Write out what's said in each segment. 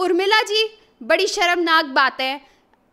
उर्मिला जी, बड़ी शर्मनाक बात है।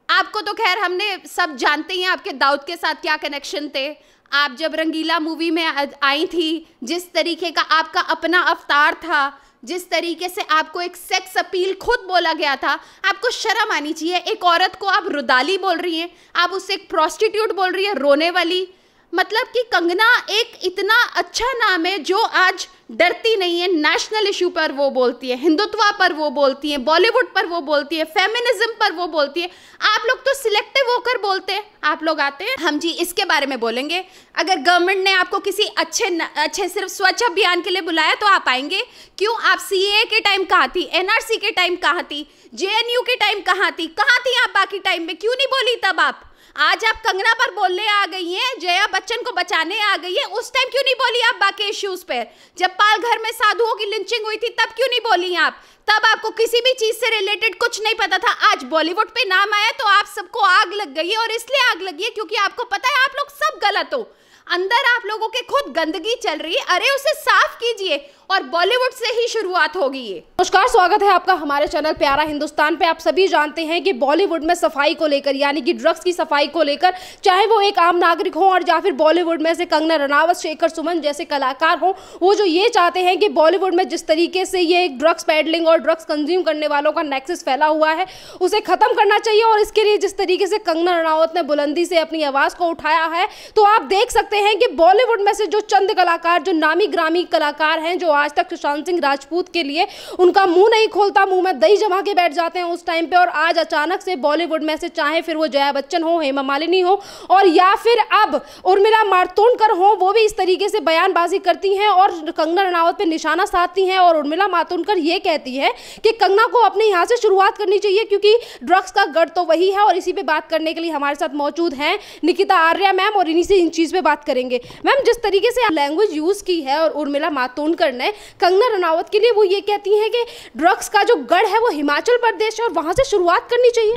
आपको तो खैर हमने सब जानते ही हैं आपके दाऊद के साथ क्या कनेक्शन थे। आप जब रंगीला मूवी में आई थी, जिस तरीके का आपका अपना अवतार था, जिस तरीके से आपको एक सेक्स अपील खुद बोला गया था, आपको शर्म आनी चाहिए। एक औरत को आप रुदाली बोल रही हैं, आप उससे एक प्रोस्टिट्यूट बोल रही है, रोने वाली। मतलब कि कंगना एक इतना अच्छा नाम है जो आज डरती नहीं है नेशनल इशू पर वो बोलती है हिंदुत्व पर वो बोलती है बॉलीवुड पर वो बोलती है फेमिनिज्म पर वो बोलती है। आप लोग तो सिलेक्टिव होकर बोलते हैं। आप लोग आते हैं हम जी इसके बारे में बोलेंगे। अगर गवर्नमेंट ने आपको किसी अच्छे न, अच्छे सिर्फ़ स्वच्छ अभियान के लिए बुलाया तो आप आएँगे। क्यों? आप सीए के टाइम कहाँ थी? एनआरसी के टाइम कहाँ थी? जेएनयू के टाइम कहाँ थी? कहाँ थी आप बाकी टाइम में? क्यों नहीं बोली तब आप? आज आप कंगना पर बोलने आ गई हैं, जया बच्चन को बचाने आ गई है। उस टाइम क्यों नहीं बोली आप बाकी इश्यूज़ पर? जब पाल घर में साधुओं की लिंचिंग हुई थी, तब क्यों नहीं बोली आप? तब आपको किसी भी चीज़ से रिलेटेड कुछ नहीं पता था। आज बॉलीवुड पे नाम आया तो आप सबको आग लग गई है और इसलिए आग लगी है क्योंकि आपको पता है आप लोग सब गलत हो। अंदर आप लोगों के खुद गंदगी चल रही है। अरे उसे साफ़ कीजिए और बॉलीवुड से ही शुरुआत होगी ये। नमस्कार, स्वागत है आपका हमारे चैनल प्यारा हिंदुस्तान पे। आप सभी जानते हैं कि बॉलीवुड में सफ़ाई को लेकर, यानी कि ड्रग्स की सफ़ाई को लेकर, चाहे वो एक आम नागरिक हो और या फिर बॉलीवुड में से कंगना रनावत, शेखर सुमन जैसे कलाकार हो, वो जो ये चाहते हैं कि बॉलीवुड में जिस तरीके से ये ड्रग्स पैडलिंग और ड्रग्स कंज्यूम करने वालों का नेक्सिस फैला हुआ है। उसे खत्म करना चाहिए और इसके लिए जिस तरीके से कंगना रनावत ने बुलंदी से अपनी आवाज़ को उठाया है तो आप देख सकते हैं कि बॉलीवुड में से जो चंद कलाकार, जो नामी ग्रामी कलाकार हैं, जो आज तक सुशांत सिंह राजपूत के लिए उनका मुँह नहीं खोलता, मुँह में दही जमा के बैठ जाते हैं उस टाइम पे और आज अचानक से बॉलीवुड में से चाहे फिर वो जया बच्चन हो, हेमा मालिनी हो, और या फिर अब उर्मिला मारतोंडकर हो, वो भी इस तरीके से बयानबाजी करती हैं और कंगना रनावत पे निशाना साधती हैं और उर्मिला मातोंडकर ये कहती है कि कंगना को अपने यहाँ से शुरुआत करनी चाहिए, क्योंकि ड्रग्स का गढ़ तो वही है और इसी पे बात करने के लिए हमारे साथ मौजूद हैं निकिता आर्या मैम और इन्हीं से इन चीज़ पे बात करेंगे। मैम, जिस तरीके से लैंग्वेज यूज़ की है और उर्मिला मातोंडकर ने, कंगना रनावत के लिए वो ये कहती हैं कि ड्रग्स का जो गढ़ है वो हिमाचल प्रदेश है और वहाँ से शुरुआत करनी चाहिए।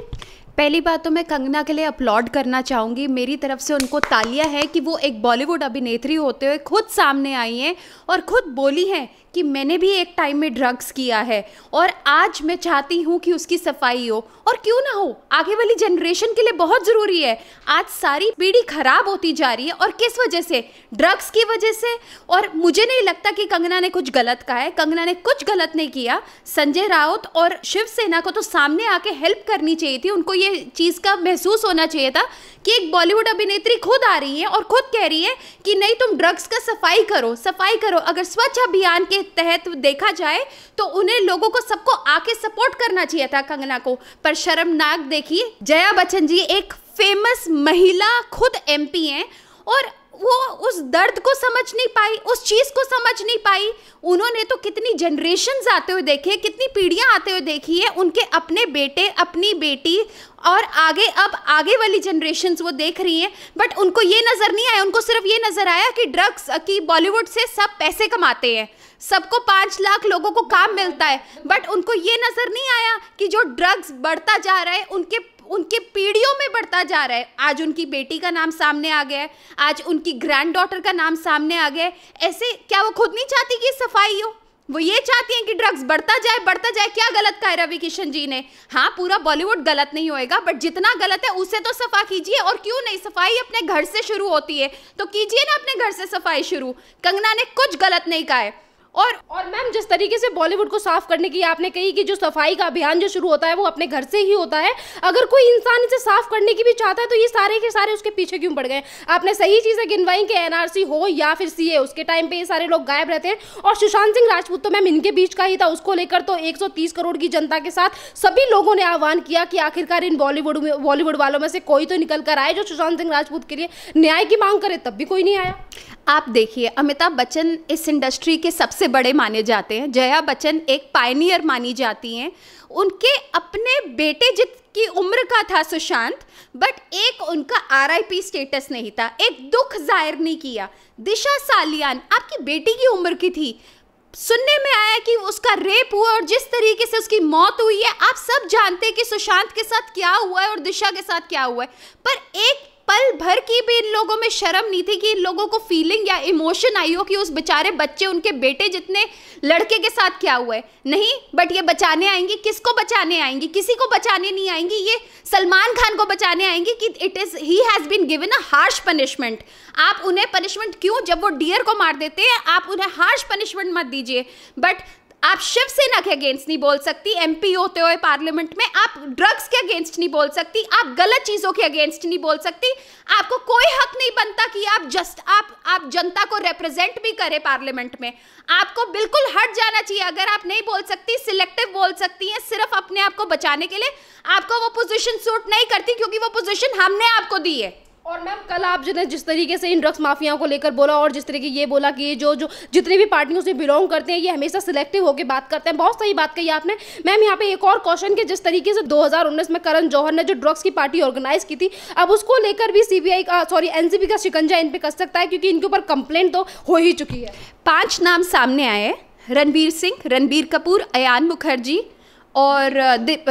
पहली बात तो मैं कंगना के लिए अपलॉड करना चाहूँगी। मेरी तरफ़ से उनको तालियाँ है कि वो एक बॉलीवुड अभिनेत्री होते हुए खुद सामने आई हैं और खुद बोली हैं कि मैंने भी एक टाइम में ड्रग्स किया है और आज मैं चाहती हूँ कि उसकी सफ़ाई हो। और क्यों ना हो? आगे वाली जनरेशन के लिए बहुत ज़रूरी है। आज सारी पीढ़ी खराब होती जा रही है और किस वजह से? ड्रग्स की वजह से। और मुझे नहीं लगता कि कंगना ने कुछ गलत कहा है। कंगना ने कुछ गलत नहीं किया। संजय राउत और शिवसेना को तो सामने आके हेल्प करनी चाहिए थी। उनको ये चीज़ का महसूस होना चाहिए था कि एक बॉलीवुड अभिनेत्री खुद आ रही है और खुद कह रही है कि नहीं, तुम ड्रग्स का सफ़ाई करो सफ़ाई करो। अगर स्वच्छ अभियान के तहत देखा जाए तो उन्हें लोगों को सबको आके सपोर्ट करना चाहिए था कंगना को। पर शर्मनाक देखिए, जया बच्चन जी एक फ़ेमस महिला, खुद एमपी हैं और वो उस दर्द को समझ नहीं पाई, उस चीज़ को समझ नहीं पाई। उन्होंने तो कितनी जनरेशन आते हुए देखे, कितनी पीढ़ियाँ आते हुए देखी है, उनके अपने बेटे, अपनी बेटी और आगे, अब आगे वाली जनरेशन वो देख रही हैं। बट उनको ये नज़र नहीं आया, उनको सिर्फ़ ये नज़र आया कि ड्रग्स की बॉलीवुड से सब पैसे कमाते हैं। सबको पाँच लाख लोगों को काम मिलता है। बट उनको ये नज़र नहीं आया कि जो ड्रग्स बढ़ता जा रहा है, उनके उनके पीढ़ियों में बढ़ता जा रहा है। आज उनकी बेटी का नाम सामने आ गया है। आज उनकी ग्रैंड डॉटर का नाम सामने आ गया है। ऐसे क्या वो खुद नहीं चाहती कि सफ़ाई हो? वो ये चाहती हैं कि ड्रग्स बढ़ता जाए बढ़ता जाए। क्या गलत कहा रवि किशन जी ने? हाँ पूरा बॉलीवुड गलत नहीं होएगा बट जितना गलत है, उसे तो सफ़ा कीजिए। और क्यों नहीं? सफ़ाई अपने घर से शुरू होती है। तो कीजिए ना अपने घर से सफ़ाई शुरू। कंगना ने कुछ गलत नहीं कहा है। और और मैम, जिस तरीके से बॉलीवुड को साफ़ करने की आपने कही कि जो सफ़ाई का अभियान जो शुरू होता है, वो अपने घर से ही होता है, अगर कोई इंसान इसे साफ़ करने की भी चाहता है तो ये सारे के सारे उसके पीछे क्यों पड़ गए? आपने सही चीज़ें गिनवाई कि एनआरसी हो या फिर सीए, उसके टाइम पे ये सारे लोग गायब रहते हैं। और सुशांत सिंह राजपूत तो मैम, इनके बीच का ही था, उसको लेकर तो एक सौ तीस करोड़ की जनता के साथ सभी लोगों ने आह्वान किया कि आखिरकार इन बॉलीवुड बॉलीवुड वालों में से कोई तो निकल कर आए जो सुशांत सिंह राजपूत के लिए न्याय की मांग करे, तब भी कोई नहीं आया। आप देखिए, अमिताभ बच्चन इस इंडस्ट्री के सबसे बड़े माने जाते हैं। जया बच्चन एक पायनियर मानी जाती हैं। उनके अपने बेटे जित की उम्र का था सुशांत, बट एक उनका आरआईपी स्टेटस नहीं था। एक दुख ज़ाहिर नहीं किया। दिशा सालियान, आपकी बेटी की उम्र की थी। सुनने में आया कि उसका रेप हुआ और जिस तरीके से उसकी मौत हुई है, आप सब जानते हैं कि सुशांत के साथ क्या हुआ है और दिशा के साथ क्या हुआ है। पर एक पल भर की भी इन लोगों में शर्म नहीं थी कि इन लोगों को फीलिंग या इमोशन आई हो कि उस बेचारे बच्चे, उनके बेटे जितने लड़के के साथ क्या हुआ है। नहीं बट ये बचाने आएँगी। किसको बचाने आएँगी? किसी को बचाने नहीं आएँगी। ये सलमान खान को बचाने आएँगी कि it is he has been given a harsh punishment आप उन्हें पनिशमेंट क्यों? जब वो डियर को मार देते हैं, आप उन्हें हार्श पनिशमेंट मत दीजिए। बट आप शिवसेना के अगेंस्ट नहीं बोल सकती एमपी होते हुए पार्लियामेंट में आप ड्रग्स के अगेंस्ट नहीं बोल सकती, आप गलत चीज़ों के अगेंस्ट नहीं बोल सकती। आपको कोई हक नहीं बनता कि आप जस्ट आप आप जनता को रिप्रेजेंट भी करें पार्लियामेंट में। आपको बिल्कुल हट जाना चाहिए, अगर आप नहीं बोल सकती सिलेक्टिव बोल सकती हैं सिर्फ़ अपने आप को बचाने के लिए, आपको वो पोजिशन सूट नहीं करती, क्योंकि वो पोजिशन हमने आपको दी है। और मैम, कल आप जो जिस तरीके से इन ड्रग्स माफियाओं को लेकर बोला और जिस तरीके ये बोला कि ये जो जो जितनी भी पार्टियों से बिलोंग करते हैं, ये हमेशा सिलेक्टिव होकर बात करते हैं। बहुत सही बात कही आपने। मैम, यहाँ पे एक और क्वेश्चन के जिस तरीके से 2019 में करण जौहर ने जो ड्रग्स की पार्टी ऑर्गेनाइज की थी, अब उसको लेकर भी सीबीआई का सॉरी एनसीबी का शिकंजा इन पर कस सकता है, क्योंकि इनके ऊपर कंप्लेंट तो हो ही चुकी है। पाँच नाम सामने आए रणबीर सिंह, रणबीर कपूर, अयान मुखर्जी और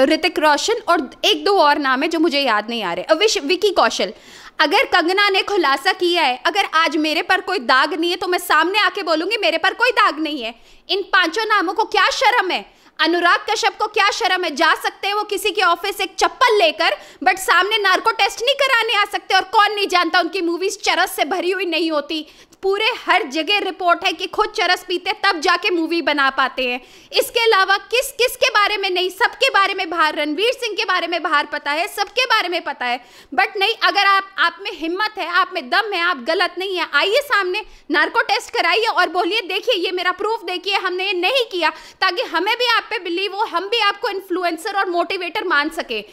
ऋतिक रोशन और एक दो और नाम है जो मुझे याद नहीं आ रहे। विश विकी कौशल। अगर कंगना ने खुलासा किया है, अगर आज मेरे पर कोई दाग नहीं है तो मैं सामने आके बोलूँगी, मेरे पर कोई दाग नहीं है। इन पाँचों नामों को क्या शर्म है? अनुराग कश्यप को क्या शर्म है? जा सकते हैं वो किसी के ऑफ़िस एक चप्पल लेकर बट सामने नार्को टेस्ट नहीं कराने आ सकते, और कौन नहीं जानता उनकी मूवीज़ चरस से भरी हुई नहीं होती। पूरे हर जगह रिपोर्ट है कि खुद चरस पीते तब जाके मूवी बना पाते हैं। इसके अलावा किस किस के बारे में नहीं, सबके बारे में बाहर, रणवीर सिंह के बारे में बाहर पता है, सबके बारे में पता है। बट नहीं, अगर आप आप में हिम्मत है, आप में दम है, आप गलत नहीं है, आइए सामने नार्को टेस्ट कराइए और बोलिए, देखिए, ये मेरा प्रूफ देखिए, हमने ये नहीं किया, ताकि हमें भी आप पे बिलीव हो, हम भी आपको इन्फ्लुएंसर और मोटिवेटर मान सके।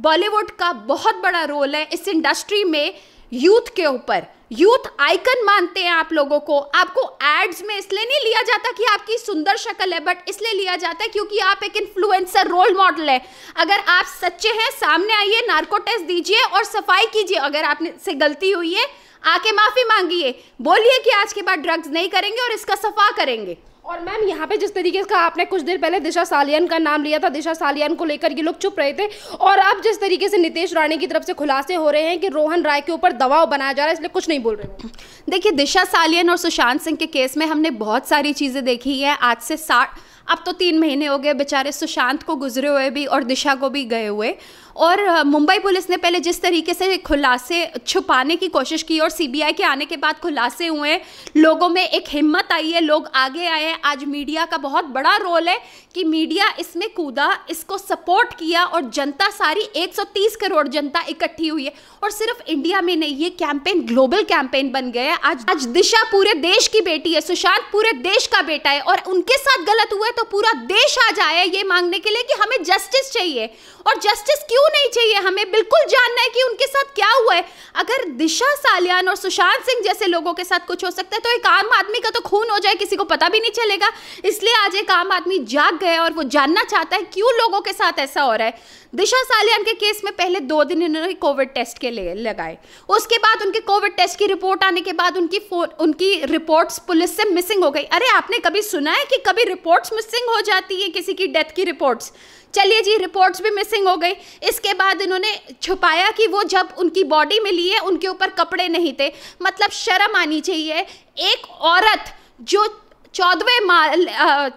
बॉलीवुड का बहुत बड़ा रोल है, इस इंडस्ट्री में यूथ के ऊपर, यूथ आइकन मानते हैं आप लोगों को। आपको एड्स में इसलिए नहीं लिया जाता कि आपकी सुंदर शक्ल है बट इसलिए लिया जाता है क्योंकि आप एक इन्फ्लुएंसर रोल मॉडल है। अगर आप सच्चे हैं, सामने आइए नार्को टेस्ट दीजिए और सफ़ाई कीजिए। अगर आपने से गलती हुई है, आके माफ़ी मांगिए। बोलिए कि आज के बाद ड्रग्स नहीं करेंगे और इसका सफ़ा करेंगे। और मैम, यहाँ पे जिस तरीके का आपने कुछ देर पहले दिशा सालियन का नाम लिया था, दिशा सालियन को लेकर ये लोग चुप रहे थे। और अब जिस तरीके से नितेश राणे की तरफ़ से खुलासे हो रहे हैं कि रोहन राय के ऊपर दबाव बनाया जा रहा है, इसलिए कुछ नहीं बोल रहे देखिए, दिशा सालियन और सुशांत सिंह के केस में हमने बहुत सारी चीज़ें देखी है। आज से साठ, अब तो तीन महीने हो गए बेचारे सुशांत को गुजरे हुए भी और दिशा को भी गए हुए। और मुंबई पुलिस ने पहले जिस तरीके से खुलासे छुपाने की कोशिश की और सीबीआई के आने के बाद खुलासे हुए, लोगों में एक हिम्मत आई है, लोग आगे आए हैं। आज मीडिया का बहुत बड़ा रोल है कि मीडिया इसमें कूदा, इसको सपोर्ट किया और जनता सारी 130 करोड़ जनता इकट्ठी हुई है। और सिर्फ़ इंडिया में नहीं, ये कैंपेन, ग्लोबल कैंपेन बन गया है। आज आज दिशा पूरे देश की बेटी है, सुशांत पूरे देश का बेटा है और उनके साथ गलत हुआ है तो पूरा देश आ जाए ये मांगने के लिए कि हमें जस्टिस चाहिए। और जस्टिस क्यों नहीं चाहिए हमें? बिल्कुल जानना है कि उनके साथ क्या हुआ है। अगर दिशा सालियान और सुशांत सिंह जैसे लोगों के साथ कुछ हो सकता है तो एक आम आदमी का तो खून हो जाए, किसी को पता भी नहीं चलेगा। इसलिए आज एक आम आदमी जाग गया और वो जानना चाहता है, क्यों लोगों के साथ ऐसा हो रहा है? दिशा सालियान के केस में पहले दो दिन इन्होंने कोविड टेस्ट के लिए लगाए। उसके बाद उनके कोविड टेस्ट की रिपोर्ट आने के बाद उनकी उनकी रिपोर्ट्स पुलिस से मिसिंग हो गई। अरे, आपने कभी सुना है कि कभी रिपोर्ट्स मिसिंग हो जाती है किसी की डेथ की रिपोर्ट्स? चलिए जी रिपोर्ट्स भी मिसिंग हो गई। इसके बाद इन्होंने छुपाया कि वो जब उनकी बॉडी मिली है उनके ऊपर कपड़े नहीं थे। मतलब शर्म आनी चाहिए। एक औरत जो चौदहवें माल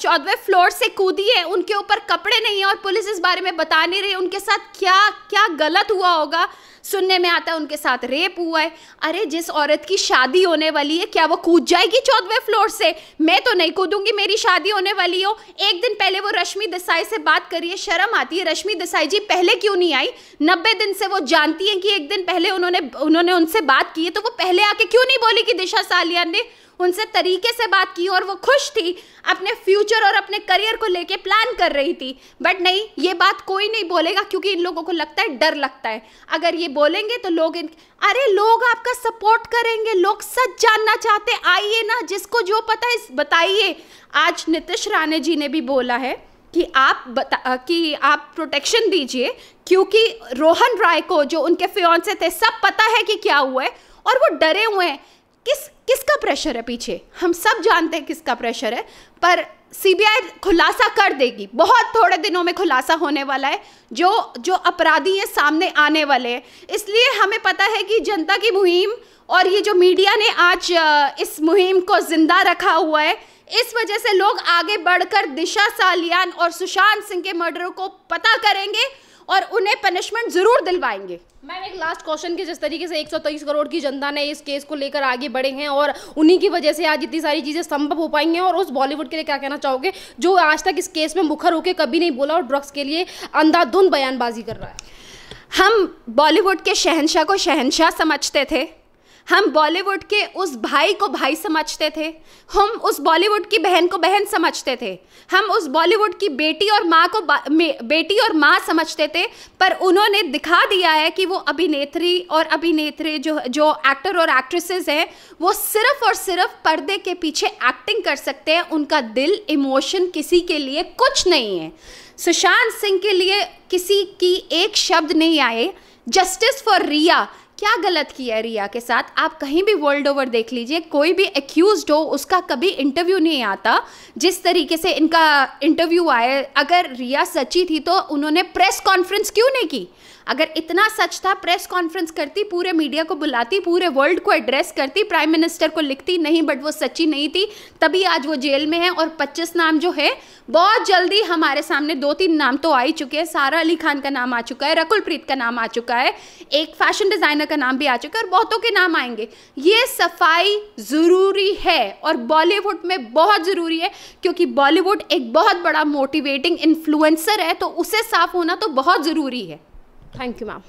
चौदहवें फ्लोर से कूदी है, उनके ऊपर कपड़े नहीं है और पुलिस इस बारे में बता नहीं रही। उनके साथ क्या क्या गलत हुआ होगा? सुनने में आता है उनके साथ रेप हुआ है। अरे, जिस औरत की शादी होने वाली है, क्या वो कूद जाएगी चौदहवें फ्लोर से? मैं तो नहीं कूदूँगी, मेरी शादी होने वाली हो। एक दिन पहले वो रश्मि देसाई से बात करिए शर्म आती है। रश्मि देसाई जी, पहले क्यों नहीं आई? नब्बे दिन से वो जानती है कि एक दिन पहले उन्होंने उन्होंने उनसे बात की है तो वो पहले आके क्यों नहीं बोली कि दिशा सालियान ने? उनसे तरीके से बात की और वो खुश थी, अपने फ्यूचर और अपने करियर को लेके प्लान कर रही थी। बट नहीं, ये बात कोई नहीं बोलेगा क्योंकि इन लोगों को लगता है, डर लगता है। अगर ये बोलेंगे तो लोग इन, अरे लोग आपका सपोर्ट करेंगे, लोग सच जानना चाहते आइए ना, जिसको जो पता है, बताइए। आज नितिश राणे जी ने भी बोला है कि आप बता, कि आप प्रोटेक्शन दीजिए, क्योंकि रोहन राय को जो उनके फ्योन से थे, सब पता है कि क्या हुआ है, और वो डरे हुए हैं। किस, किसका प्रेशर है पीछे? हम सब जानते हैं किसका प्रेशर है, पर सीबीआई खुलासा कर देगी। बहुत थोड़े दिनों में खुलासा होने वाला है। जो जो अपराधी हैं, सामने आने वाले हैं। इसलिए हमें पता है कि जनता की मुहिम और ये जो मीडिया ने आज इस मुहिम को ज़िंदा रखा हुआ है, इस वजह से लोग आगे बढ़कर दिशा सालियान और सुशांत सिंह के मर्डरों को पता करेंगे। और उन्हें पनिशमेंट ज़रूर दिलवाएँगे। मैम एक लास्ट क्वेश्चन की जिस तरीके से 123 करोड़ की जनता ने इस केस को लेकर आगे बढ़े हैं और उन्हीं की वजह से आज इतनी सारी चीज़ें संभव हो पाई हैं और उस बॉलीवुड के लिए क्या कहना चाहोगे जो आज तक इस केस में मुखर होकर कभी नहीं बोला और ड्रग्स के लिए अंधाधुंध बयानबाजी कर रहा है? हम बॉलीवुड के शहनशाह को शहनशाह समझते थे। हम बॉलीवुड के उस भाई को भाई समझते थे। हम उस बॉलीवुड की बहन को बहन समझते थे। हम उस बॉलीवुड की बेटी और माँ को बेटी और माँ समझते थे, पर उन्होंने दिखा दिया है कि वो अभिनेत्री और अभिनेत्री जो जो एक्टर और एक्ट्रेसेस हैं, वो सिर्फ़ और सिर्फ़ पर्दे के पीछे एक्टिंग कर सकते हैं। उनका दिल इमोशन किसी के लिए कुछ नहीं है। सुशांत सिंह के लिए किसी की एक शब्द नहीं आए। जस्टिस फॉर रिया क्या गलत किया है रिया के साथ? आप कहीं भी वर्ल्ड ओवर देख लीजिए, कोई भी एक्यूज हो, उसका कभी इंटरव्यू नहीं आता। जिस तरीके से इनका इंटरव्यू आए अगर रिया सच्ची थी तो उन्होंने प्रेस कॉन्फ्रेंस क्यों नहीं की? अगर इतना सच था प्रेस कॉन्फ्रेंस करती, पूरे मीडिया को बुलाती, पूरे वर्ल्ड को एड्रेस करती प्राइम मिनिस्टर को लिखती, नहीं बट वो सच्ची नहीं थी, तभी आज वो जेल में है और 25 नाम जो है, बहुत जल्दी हमारे सामने दो तीन नाम तो आ ही चुके हैं। सारा अली खान का नाम आ चुका है रकुल प्रीत का नाम आ चुका है, एक फ़ैशन डिज़ाइनर का नाम भी आ चुका है और बहुतों के नाम आएँगे। ये सफ़ाई ज़रूरी है और बॉलीवुड में बहुत ज़रूरी है, क्योंकि बॉलीवुड एक बहुत बड़ा मोटिवेटिंग इन्फ्लुएंसर है तो उसे साफ़ होना तो बहुत ज़रूरी है। Thank you ma'am